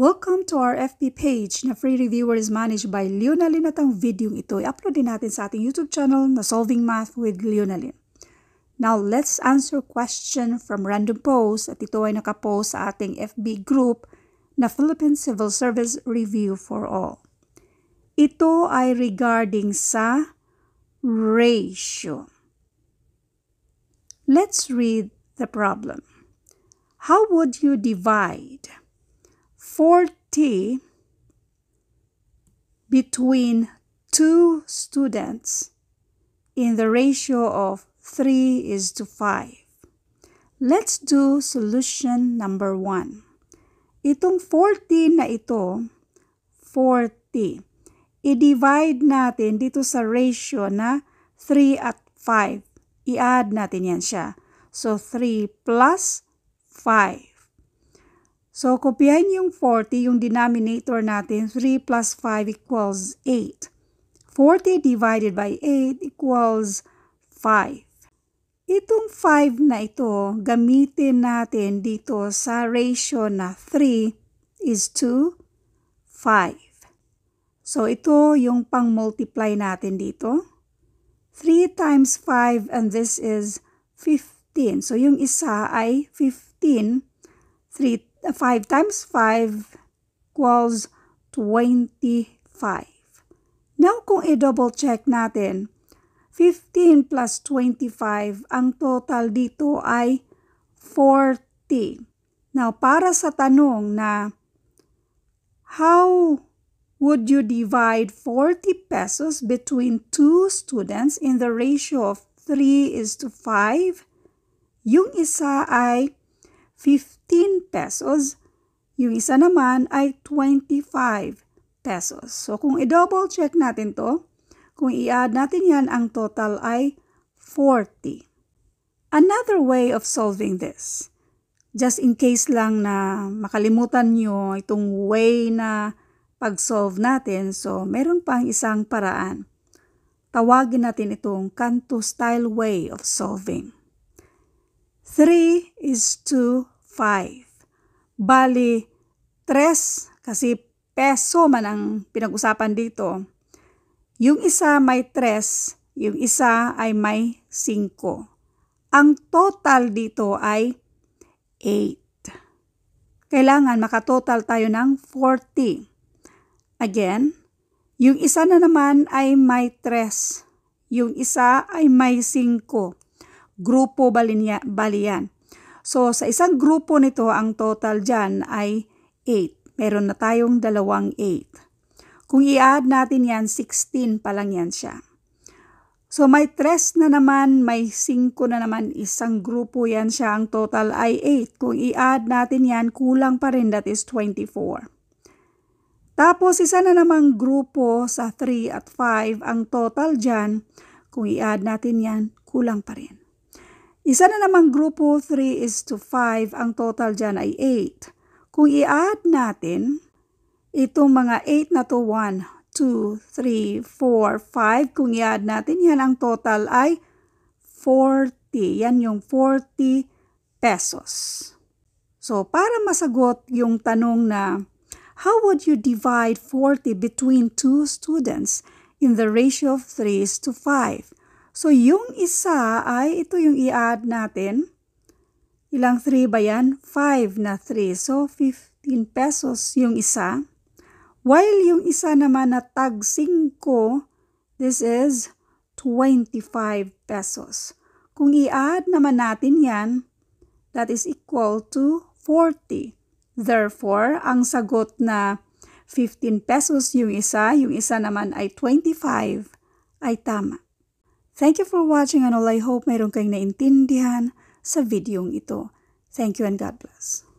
Welcome to our FB page na free reviewer is managed by Leonalyn at ang video ito i-upload din natin sa ating YouTube channel na Solving Math with Leonalyn. Now, let's answer question from random post at ito ay nakapost sa ating FB group na Philippine Civil Service Review for All. Ito ay regarding sa ratio. Let's read the problem. How would you divide 40 between two students in the ratio of 3 is to 5. Let's do solution number 1. Itong 40 na ito, 40, i-divide natin dito sa ratio na 3 at 5. I-add natin yan siya. So, 3 plus 5. So, kopyahin yung 40, yung denominator natin, 3 plus 5 equals 8. 40 divided by 8 equals 5. Itong 5 na ito, gamitin natin dito sa ratio na 3 is to 5. So, ito yung pang-multiply natin dito. 3 times 5 and this is 15. So, yung isa ay 15. 3 5 times 5 equals 25. Now, kung i-double check natin, 15 plus 25, ang total dito ay 40. Now, para sa tanong na how would you divide 40 pesos between two students in the ratio of 3 is to 5? Yung isa ay 15 pesos. Yung isa naman ay 25 pesos. So kung i-double check natin to, kung i-add natin yan, ang total ay 40. Another way of solving this, just in case lang na makalimutan nyo itong way na pag-solve natin, so meron pang isang paraan. Tawagin natin itong Kanto style way of solving. 3 is to 5. Bali, 3 kasi peso man ang pinag-usapan dito. Yung isa may 3, yung isa ay may 5. Ang total dito ay 8. Kailangan makatotal tayo ng 40. Again, yung isa na naman ay may 3. Yung isa ay may 5 grupo balinya, balian. So, sa isang grupo nito, ang total dyan ay 8. Meron na tayong dalawang 8. Kung i-add natin yan, 16 pa lang yan siya. So, may 3 na naman, may 5 na naman, isang grupo yan siya. Ang total ay 8. Kung i-add natin yan, kulang pa rin, that is 24. Tapos, isa na namang grupo sa 3 at 5, ang total dyan, kung i-add natin yan, kulang pa rin. Isa na namang grupo 3 is to 5, ang total dyan ay 8. Kung i-add natin, itong mga 8 na to 1, 2, 3, 4, 5, kung i-add natin yan, ang total ay 40. Yan yung 40 pesos. So, para masagot yung tanong na, how would you divide 40 between two students in the ratio of 3 is to 5? So, yung isa ay, ito yung i-add natin. Ilang 3 ba yan? 5 na 3. So, 15 pesos yung isa. While yung isa naman na tag 5, this is 25 pesos. Kung i-add naman natin yan, that is equal to 40. Therefore, ang sagot na 15 pesos yung isa, yung isa naman ay 25, ay tama. Thank you for watching and all I hope mayroon kayong naintindihan sa videong ito. Thank you and God bless.